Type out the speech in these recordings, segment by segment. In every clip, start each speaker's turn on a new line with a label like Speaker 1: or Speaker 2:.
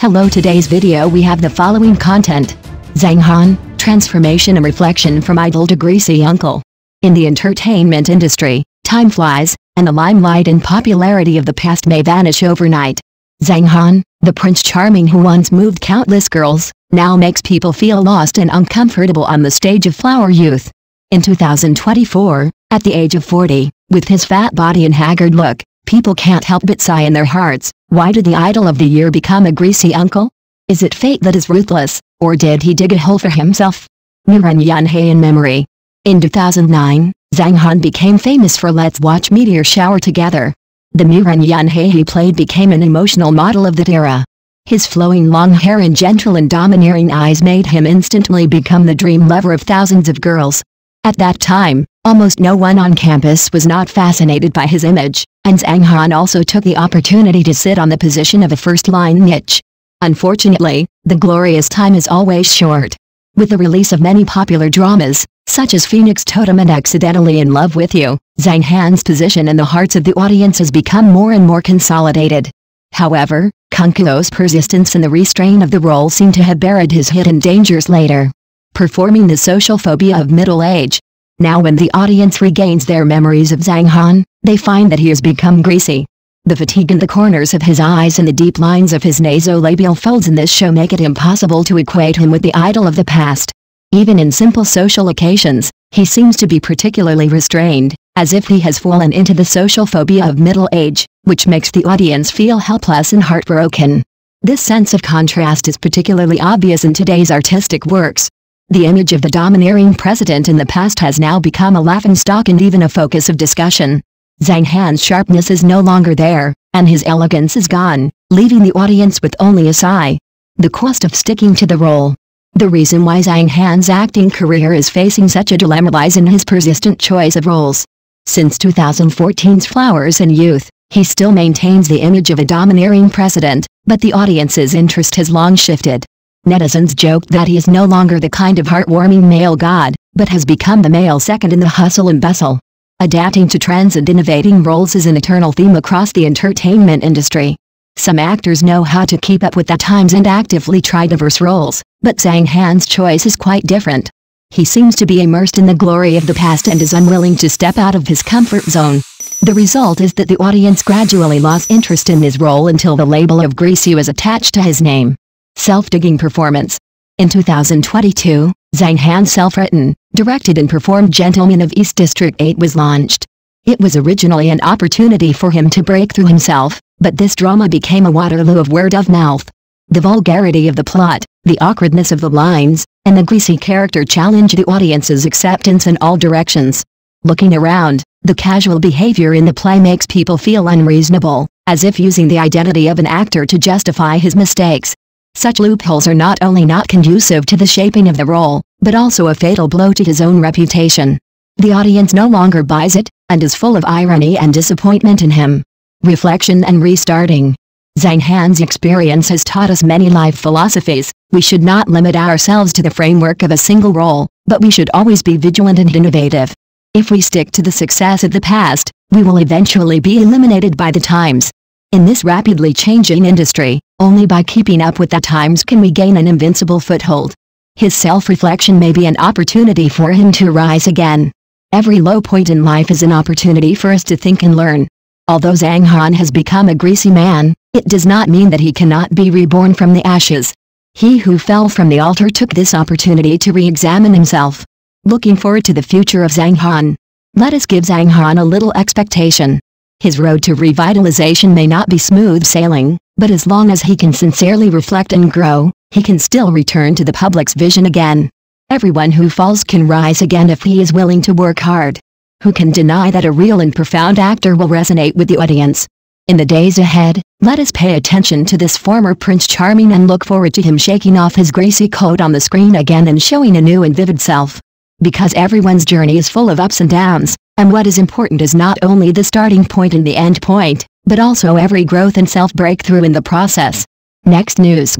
Speaker 1: Hello today's video we have the following content. Zhang Han, transformation and reflection from idol to greasy uncle. In the entertainment industry, time flies, and the limelight and popularity of the past may vanish overnight. Zhang Han, the prince charming who once moved countless girls, now makes people feel lost and uncomfortable on the stage of flower youth. In 2024, at the age of 40, with his fat body and haggard look, people can't help but sigh in their hearts, why did the idol of the year become a greasy uncle? Is it fate that is ruthless, or did he dig a hole for himself? Murong Yunhai in memory. In 2009, Zhang Han became famous for Let's Watch Meteor Shower Together. The Murong Yunhai he played became an emotional model of that era. His flowing long hair and gentle and domineering eyes made him instantly become the dream lover of thousands of girls. At that time, almost no one on campus was not fascinated by his image, and Zhang Han also took the opportunity to sit on the position of a first-line niche. Unfortunately, the glorious time is always short. With the release of many popular dramas, such as Phoenix Totem and Accidentally in Love with You, Zhang Han's position in the hearts of the audience has become more and more consolidated. However, Kung Kuo's persistence and the restraint of the role seem to have buried his hidden dangers later. Performing the social phobia of middle age. Now when the audience regains their memories of Zhang Han, they find that he has become greasy. The fatigue in the corners of his eyes and the deep lines of his nasolabial folds in this show make it impossible to equate him with the idol of the past. Even in simple social occasions, he seems to be particularly restrained, as if he has fallen into the social phobia of middle age, which makes the audience feel helpless and heartbroken. This sense of contrast is particularly obvious in today's artistic works. The image of the domineering president in the past has now become a laughingstock and even a focus of discussion. Zhang Han's sharpness is no longer there, and his elegance is gone, leaving the audience with only a sigh. The cost of sticking to the role. The reason why Zhang Han's acting career is facing such a dilemma lies in his persistent choice of roles. Since 2014's Flowers and Youth, he still maintains the image of a domineering president, but the audience's interest has long shifted. Netizens joked that he is no longer the kind of heartwarming male god, but has become the male second in the hustle and bustle. Adapting to trends and innovating roles is an eternal theme across the entertainment industry. Some actors know how to keep up with the times and actively try diverse roles, but Zhang Han's choice is quite different. He seems to be immersed in the glory of the past and is unwilling to step out of his comfort zone. The result is that the audience gradually lost interest in his role until the label of greasy was attached to his name. Self-digging performance. In 2022, Zhang Han's self-written, directed and performed Gentleman of East District 8 was launched. It was originally an opportunity for him to break through himself, but this drama became a Waterloo of word of mouth. The vulgarity of the plot, the awkwardness of the lines, and the greasy character challenged the audience's acceptance in all directions. Looking around, the casual behavior in the play makes people feel unreasonable, as if using the identity of an actor to justify his mistakes. Such loopholes are not only not conducive to the shaping of the role, but also a fatal blow to his own reputation. The audience no longer buys it, and is full of irony and disappointment in him. Reflection and restarting. Zhang Han's experience has taught us many life philosophies. We should not limit ourselves to the framework of a single role, but we should always be vigilant and innovative. If we stick to the success of the past, we will eventually be eliminated by the times. In this rapidly changing industry, only by keeping up with the times can we gain an invincible foothold. His self-reflection may be an opportunity for him to rise again. Every low point in life is an opportunity for us to think and learn. Although Zhang Han has become a greasy man, it does not mean that he cannot be reborn from the ashes. He who fell from the altar took this opportunity to re-examine himself. Looking forward to the future of Zhang Han. Let us give Zhang Han a little expectation. His road to revitalization may not be smooth sailing, but as long as he can sincerely reflect and grow, he can still return to the public's vision again. Everyone who falls can rise again if he is willing to work hard. Who can deny that a real and profound actor will resonate with the audience? In the days ahead, let us pay attention to this former Prince Charming and look forward to him shaking off his greasy coat on the screen again and showing a new and vivid self. Because everyone's journey is full of ups and downs, and what is important is not only the starting point and the end point, but also every growth and self-breakthrough in the process. Next news.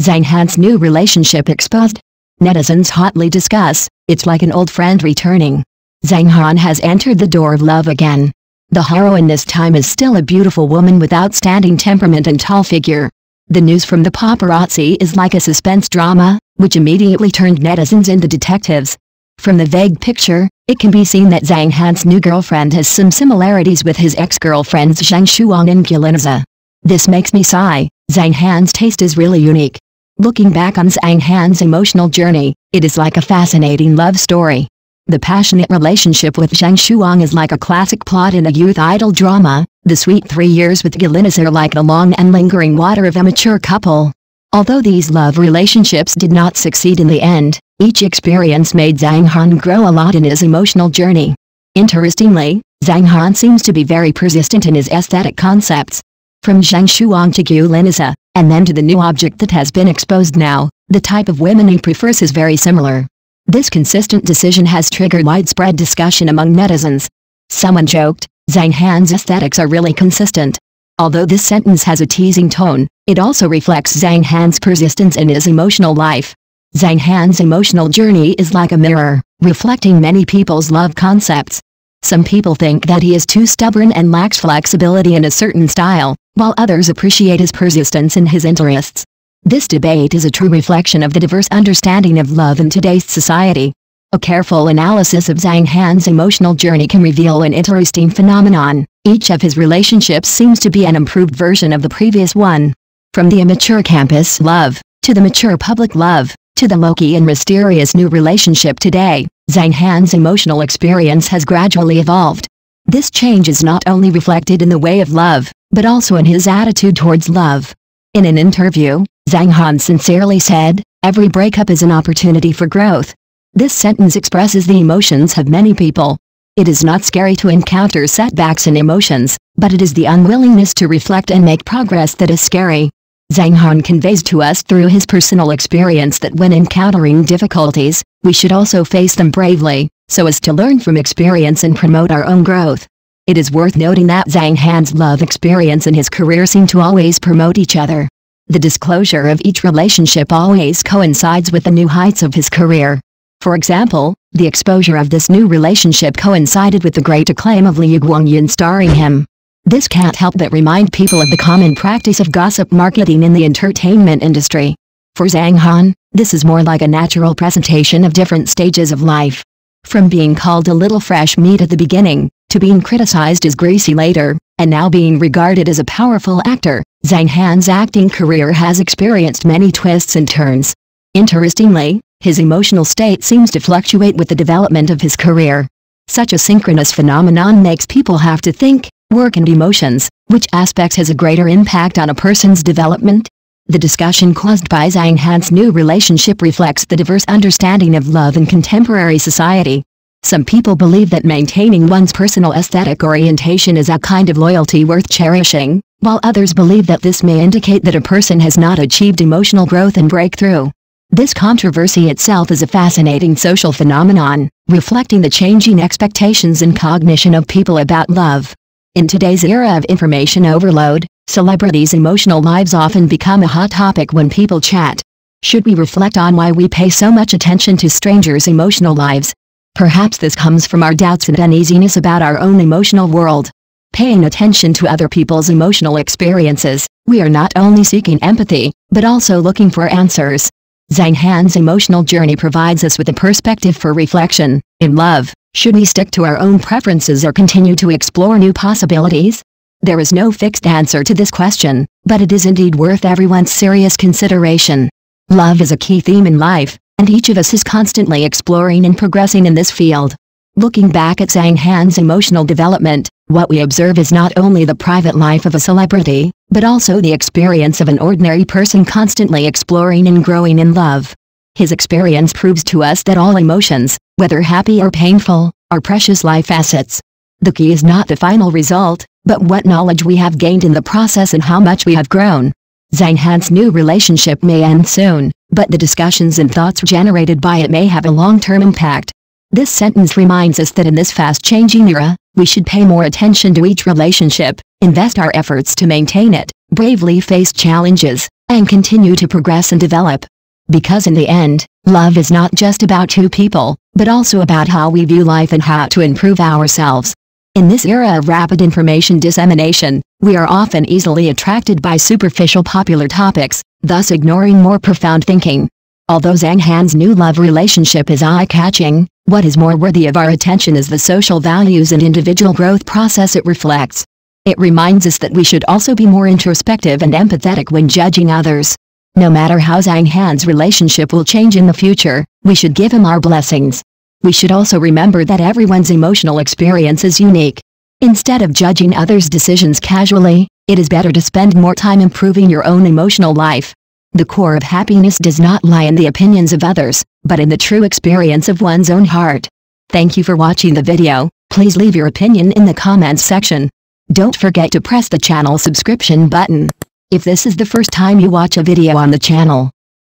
Speaker 1: Zhang Han's new relationship exposed. Netizens hotly discuss, it's like an old friend returning. Zhang Han has entered the door of love again. The heroine this time is still a beautiful woman with outstanding temperament and tall figure. The news from the paparazzi is like a suspense drama, which immediately turned netizens into detectives. From the vague picture, it can be seen that Zhang Han's new girlfriend has some similarities with his ex-girlfriends Zhang Shuang and Guliniza. This makes me sigh, Zhang Han's taste is really unique. Looking back on Zhang Han's emotional journey, it is like a fascinating love story. The passionate relationship with Zhang Shuang is like a classic plot in a youth idol drama, the sweet three years with Guliniza are like the long and lingering water of a mature couple. Although these love relationships did not succeed in the end, each experience made Zhang Han grow a lot in his emotional journey. Interestingly, Zhang Han seems to be very persistent in his aesthetic concepts. From Zhang Shuang to Guliniza, and then to the new object that has been exposed now, the type of women he prefers is very similar. This consistent decision has triggered widespread discussion among netizens. Someone joked, Zhang Han's aesthetics are really consistent. Although this sentence has a teasing tone, it also reflects Zhang Han's persistence in his emotional life. Zhang Han's emotional journey is like a mirror, reflecting many people's love concepts. Some people think that he is too stubborn and lacks flexibility in a certain style, while others appreciate his persistence in his interests. This debate is a true reflection of the diverse understanding of love in today's society. A careful analysis of Zhang Han's emotional journey can reveal an interesting phenomenon. Each of his relationships seems to be an improved version of the previous one. From the immature campus love, to the mature public love, to the low-key and mysterious new relationship today, Zhang Han's emotional experience has gradually evolved. This change is not only reflected in the way of love, but also in his attitude towards love. In an interview, Zhang Han sincerely said, every breakup is an opportunity for growth. This sentence expresses the emotions of many people. It is not scary to encounter setbacks and emotions, but it is the unwillingness to reflect and make progress that is scary. Zhang Han conveys to us through his personal experience that when encountering difficulties, we should also face them bravely, so as to learn from experience and promote our own growth. It is worth noting that Zhang Han's love experience and his career seem to always promote each other. The disclosure of each relationship always coincides with the new heights of his career. For example, the exposure of this new relationship coincided with the great acclaim of Liu Guangyin starring him. This can't help but remind people of the common practice of gossip marketing in the entertainment industry. For Zhang Han, this is more like a natural presentation of different stages of life. From being called a little fresh meat at the beginning, to being criticized as greasy later, and now being regarded as a powerful actor, Zhang Han's acting career has experienced many twists and turns. Interestingly, his emotional state seems to fluctuate with the development of his career. Such a synchronous phenomenon makes people have to think, work and emotions, which aspects has a greater impact on a person's development? The discussion caused by Zhang Han's new relationship reflects the diverse understanding of love in contemporary society. Some people believe that maintaining one's personal aesthetic orientation is a kind of loyalty worth cherishing, while others believe that this may indicate that a person has not achieved emotional growth and breakthrough. This controversy itself is a fascinating social phenomenon, reflecting the changing expectations and cognition of people about love. In today's era of information overload, celebrities' emotional lives often become a hot topic when people chat. Should we reflect on why we pay so much attention to strangers' emotional lives, Perhaps this comes from our doubts and uneasiness about our own emotional world. Paying attention to other people's emotional experiences, we are not only seeking empathy, but also looking for answers. Zhang Han's emotional journey provides us with a perspective for reflection. In love, should we stick to our own preferences or continue to explore new possibilities? There is no fixed answer to this question, but it is indeed worth everyone's serious consideration. Love is a key theme in life, and each of us is constantly exploring and progressing in this field. Looking back at Zhang Han's emotional development, what we observe is not only the private life of a celebrity, but also the experience of an ordinary person constantly exploring and growing in love. His experience proves to us that all emotions, whether happy or painful, are precious life assets. The key is not the final result, but what knowledge we have gained in the process and how much we have grown. Zhang Han's new relationship may end soon, but the discussions and thoughts generated by it may have a long-term impact. This sentence reminds us that in this fast-changing era, we should pay more attention to each relationship, invest our efforts to maintain it, bravely face challenges, and continue to progress and develop. Because in the end, love is not just about two people, but also about how we view life and how to improve ourselves. In this era of rapid information dissemination, we are often easily attracted by superficial popular topics, thus ignoring more profound thinking. Although Zhang Han's new love relationship is eye-catching, what is more worthy of our attention is the social values and individual growth process it reflects. It reminds us that we should also be more introspective and empathetic when judging others. No matter how Zhang Han's relationship will change in the future, we should give him our blessings. We should also remember that everyone's emotional experience is unique. Instead of judging others' decisions casually, it is better to spend more time improving your own emotional life. The core of happiness does not lie in the opinions of others, but in the true experience of one's own heart. Thank you for watching the video, please leave your opinion in the comments section. Don't forget to press the channel subscription button. If this is the first time you watch a video on the channel,